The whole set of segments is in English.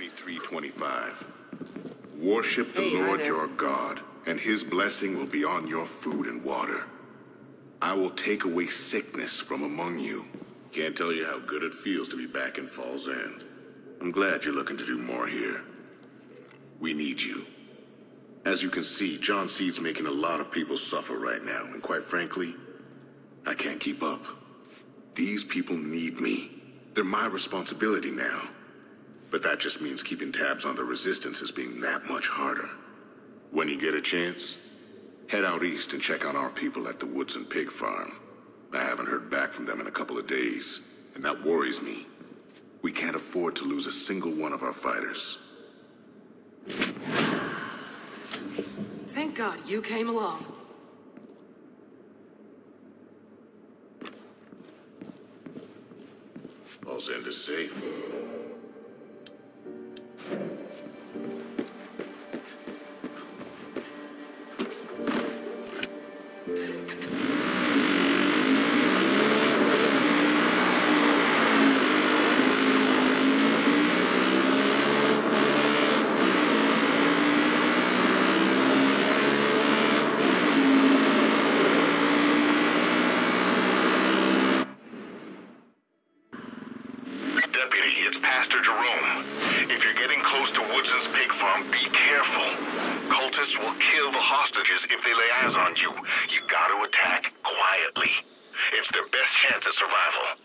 Exodus 23:25. Worship the Hey, Lord your God, and his blessing will be on your food and water. I will take away sickness from among you. Can't tell you how good it feels to be back in Fall's End. I'm glad you're looking to do more here. We need you. As you can see, John Seed's making a lot of people suffer right now, and quite frankly, I can't keep up. These people need me. They're my responsibility now. But that just means keeping tabs on the resistance is being that much harder. When you get a chance, head out east and check on our people at the Woodson's Pig Farm. I haven't heard back from them in a couple of days, and that worries me. We can't afford to lose a single one of our fighters. Thank God you came along. Fall's End is safe. It's Pastor Jerome. If you're getting close to Woodson's pig farm, be careful. Cultists will kill the hostages if they lay eyes on you. You gotta attack quietly. It's their best chance at survival.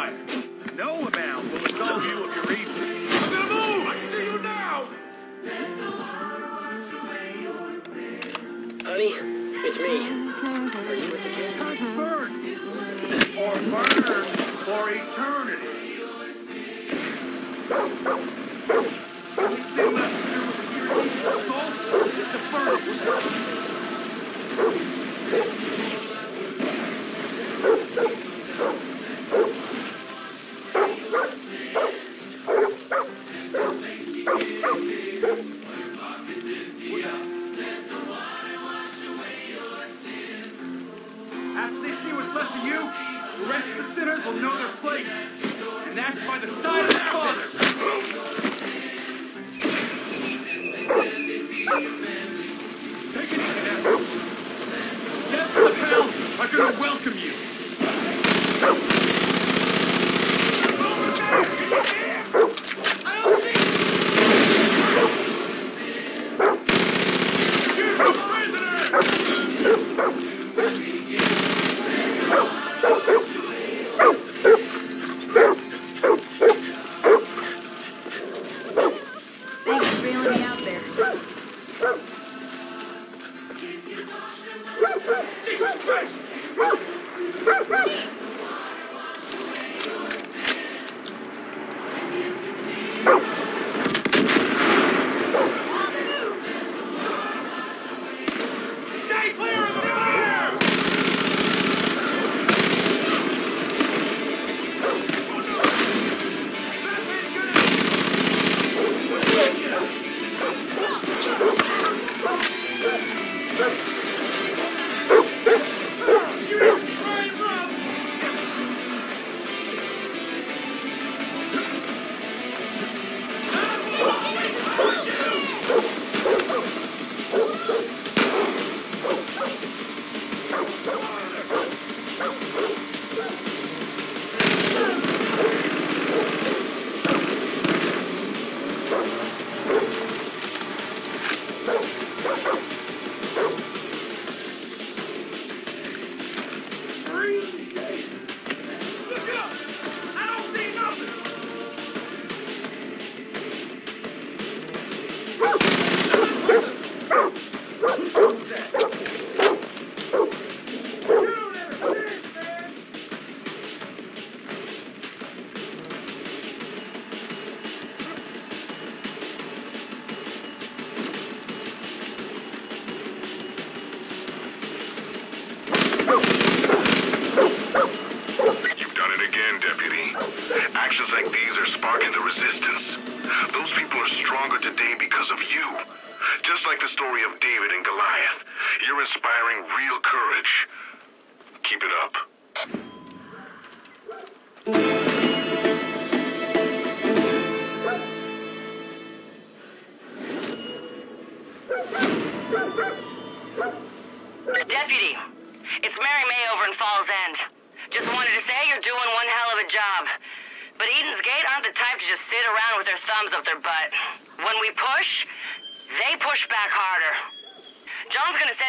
No amount will absolve you of your evil. I'm gonna move! I see you now! Honey, it's me. Are you with the kids? Burn! Or burn for eternity. To do with the burn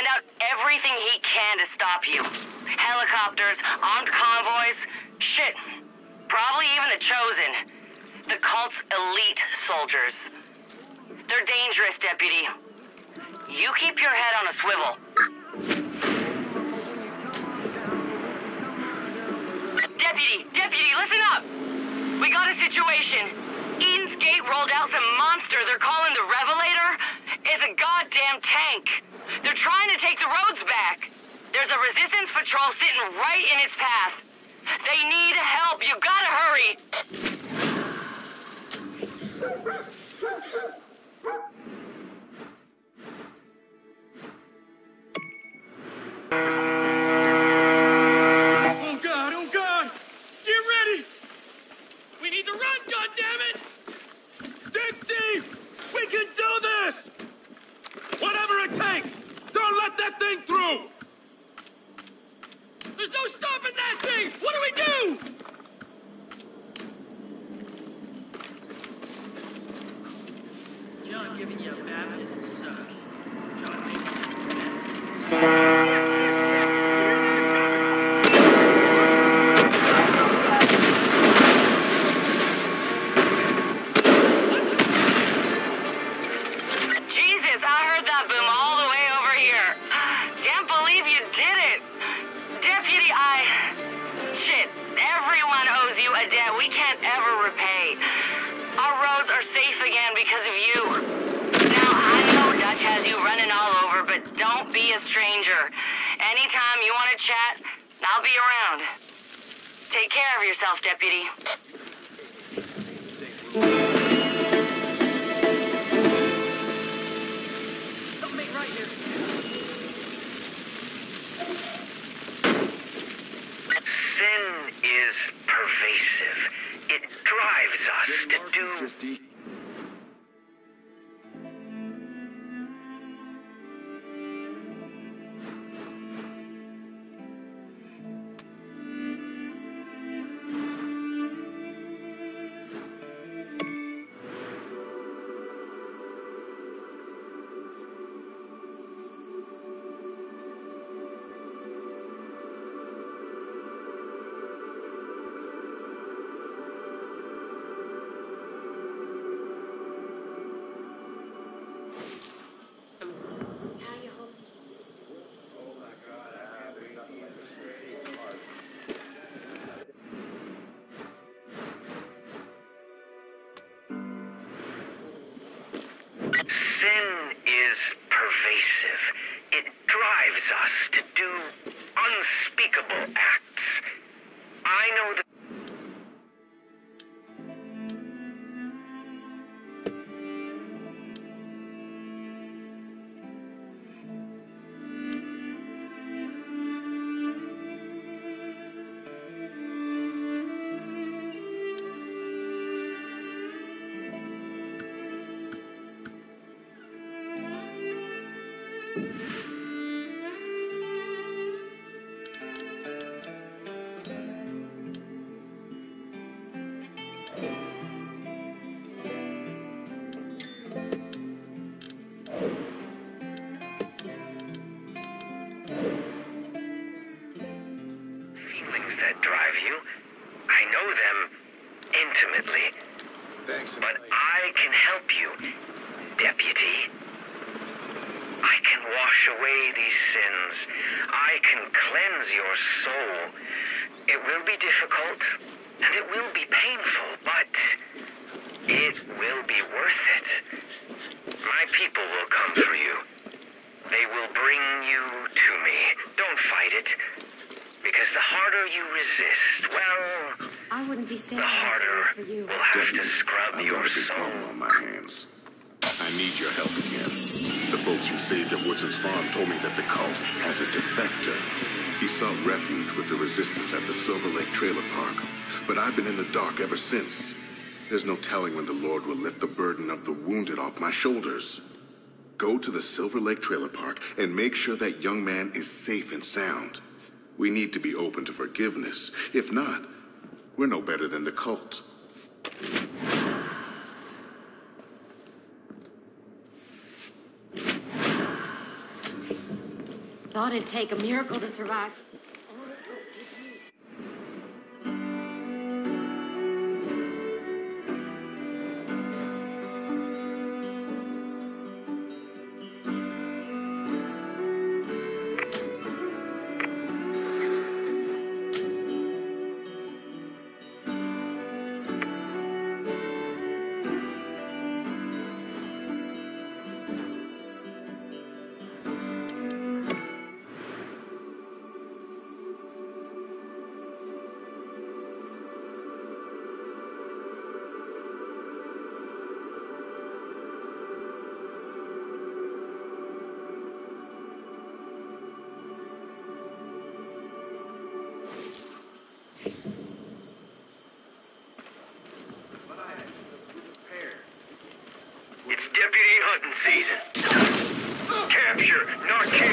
send out everything he can to stop you. Helicopters, armed convoys, shit. Probably even the Chosen. The cult's elite soldiers. They're dangerous, Deputy. You keep your head on a swivel. Deputy, Deputy, listen up! We got a situation. Eden's Gate rolled out some monster they're calling the Revelator. It's a goddamn tank. They're trying to take the roads back. There's a resistance patrol sitting right in its path. They need help. You gotta hurry. you want to chat, I'll be around. Take care of yourself, deputy. Something right here. Sin is pervasive. It drives us to do... need your help again. The folks you saved at Woodson's farm told me that the cult has a defector. He sought refuge with the resistance at the Silver Lake Trailer Park, but I've been in the dark ever since. There's no telling when the Lord will lift the burden of the wounded off my shoulders. Go to the Silver Lake Trailer Park and make sure that young man is safe and sound. We need to be open to forgiveness. If not, we're no better than the cult. Thought it'd take a miracle to survive. Season. Capture, not kill.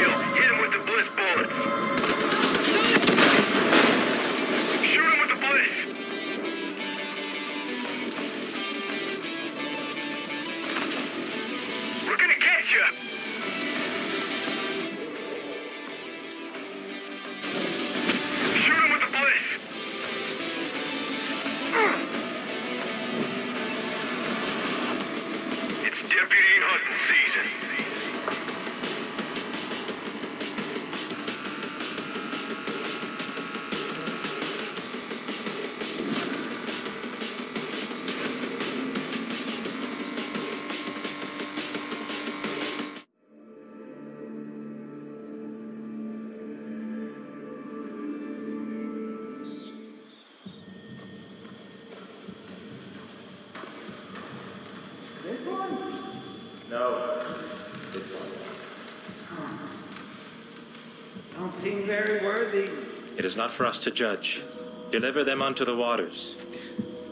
Is not for us to judge. Deliver them unto the waters.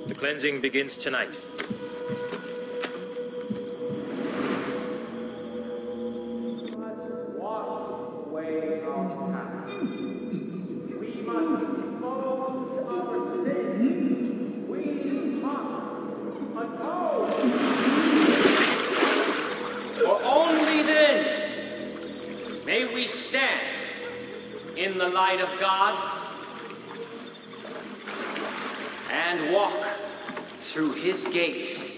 The cleansing begins tonight. Of God and walk through his gates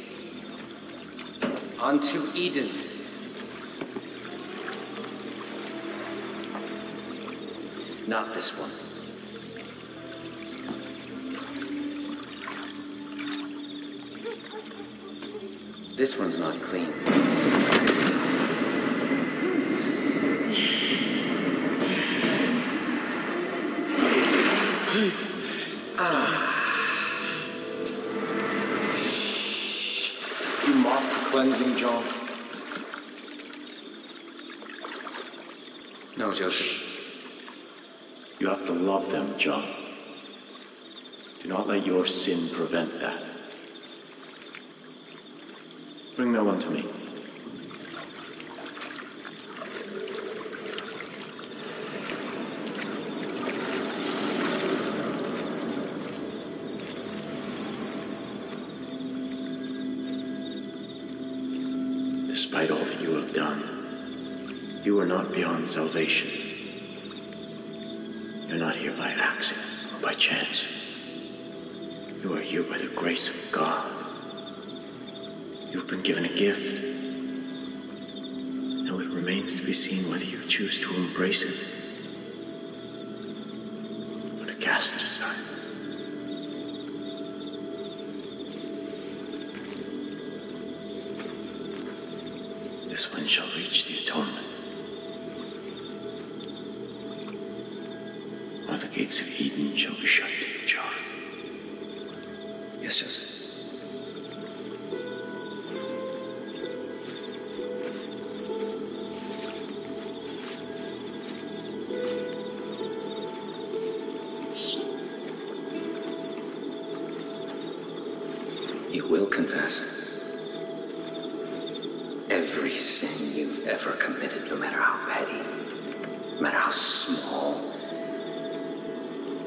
unto Eden. Not this one. This one's not clean. You mock the cleansing, John. No, Joseph. You have to love them, John. Do not let your sin prevent that. Bring that one to me. Salvation. You're not here by accident or by chance. You are here by the grace of God. You've been given a gift. Now it remains to be seen whether you choose to embrace it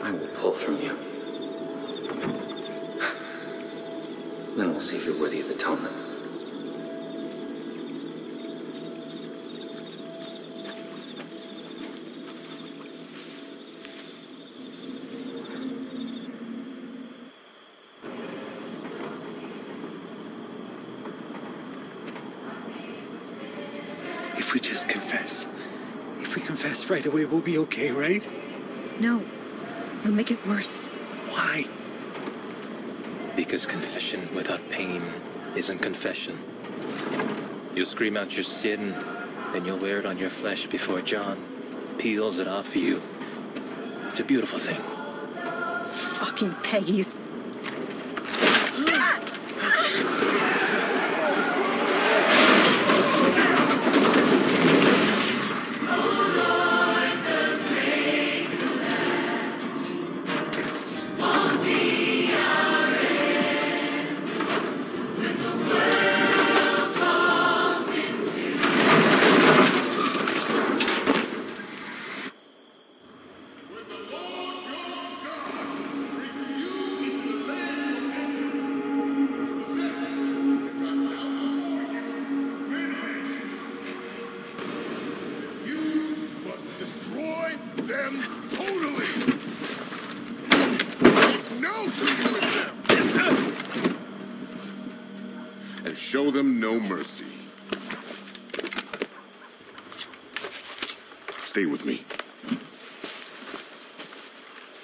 I will pull from you. Then we'll see if you're worthy of atonement. If we just confess, if we confess right away, we'll be okay, right? No. You'll make it worse. Why? Because confession without pain isn't confession. You'll scream out your sin, then you'll wear it on your flesh before John peels it off for you. It's a beautiful thing. Fucking Peggies.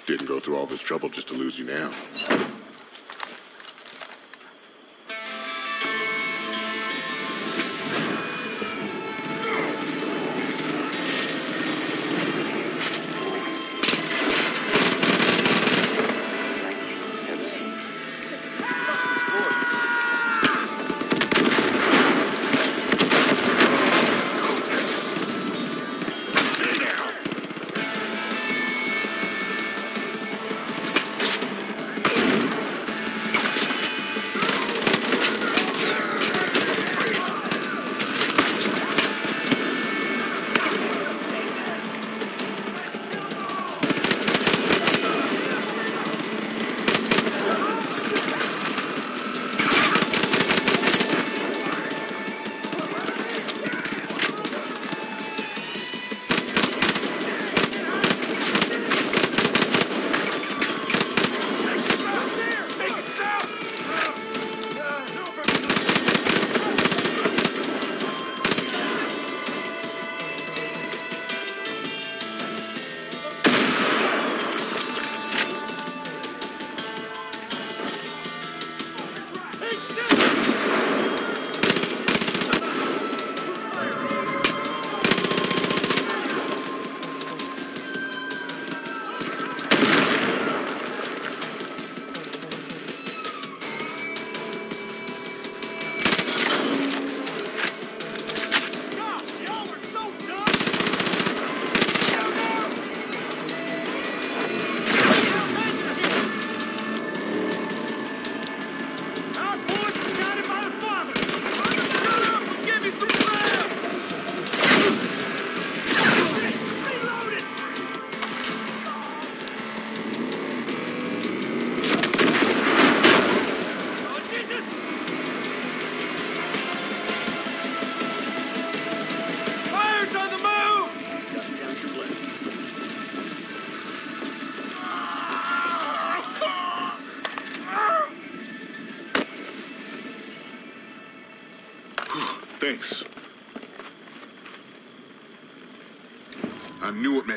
Didn't go through all this trouble just to lose you now.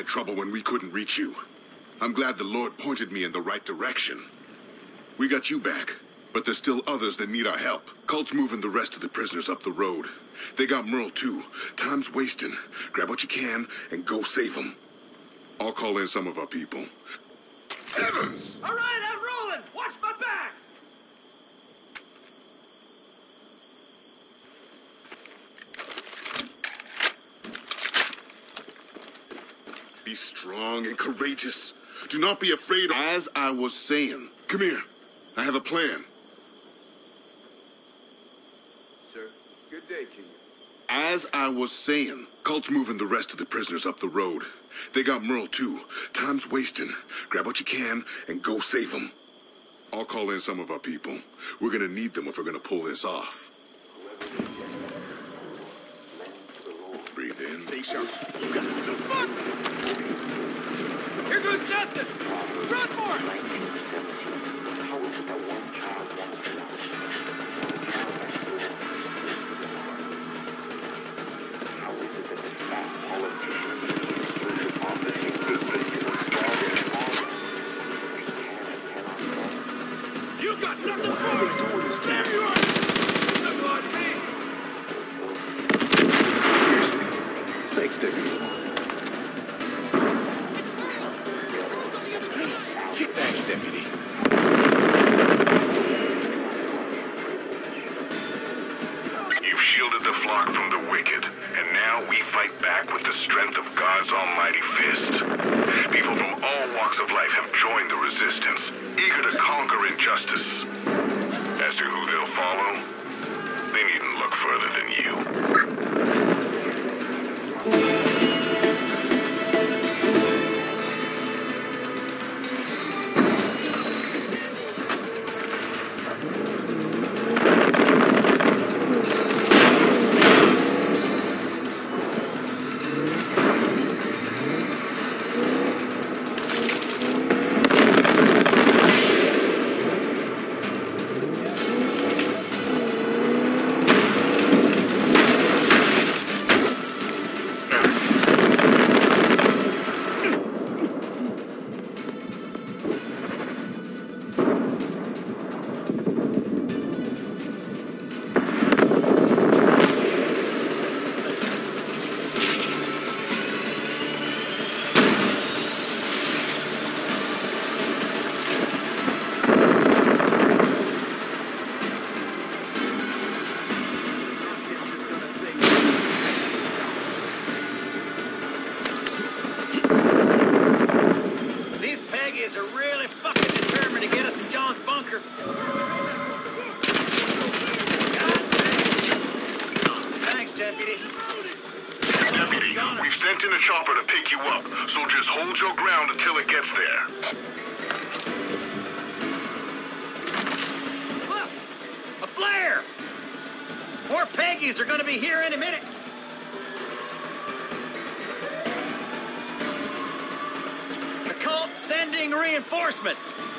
I knew it meant trouble when we couldn't reach you. I'm glad the Lord pointed me in the right direction. We got you back, but there's still others that need our help. Cult's moving the rest of the prisoners up the road. They got Merle too. Time's wasting. Grab what you can and go save them. I'll call in some of our people. Evans! All right, I'm rolling! Watch my back! Be strong and courageous. Do not be afraid. As I was saying, come here. I have a plan. sir. Good day to you. As I was saying, cult's moving the rest of the prisoners up the road. They got Merle too. Time's wasting. Grab what you can and go save them. I'll call in some of our people. We're gonna need them if we're gonna pull this off. Stay sharp. You got the fuck! Here goes nothing! Run for it! Reinforcements.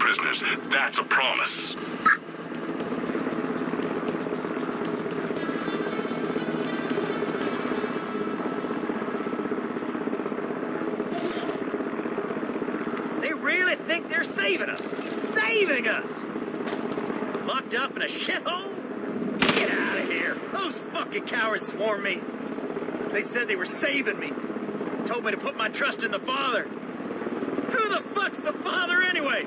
Prisoners. That's a promise. They really think they're saving us. Saving us! Locked up in a shithole? Get out of here. Those fucking cowards swarmed me. They said they were saving me. Told me to put my trust in the Father. Who the fuck's the Father anyway?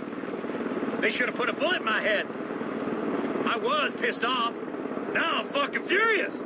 They should have put a bullet in my head. I was pissed off. Now I'm fucking furious.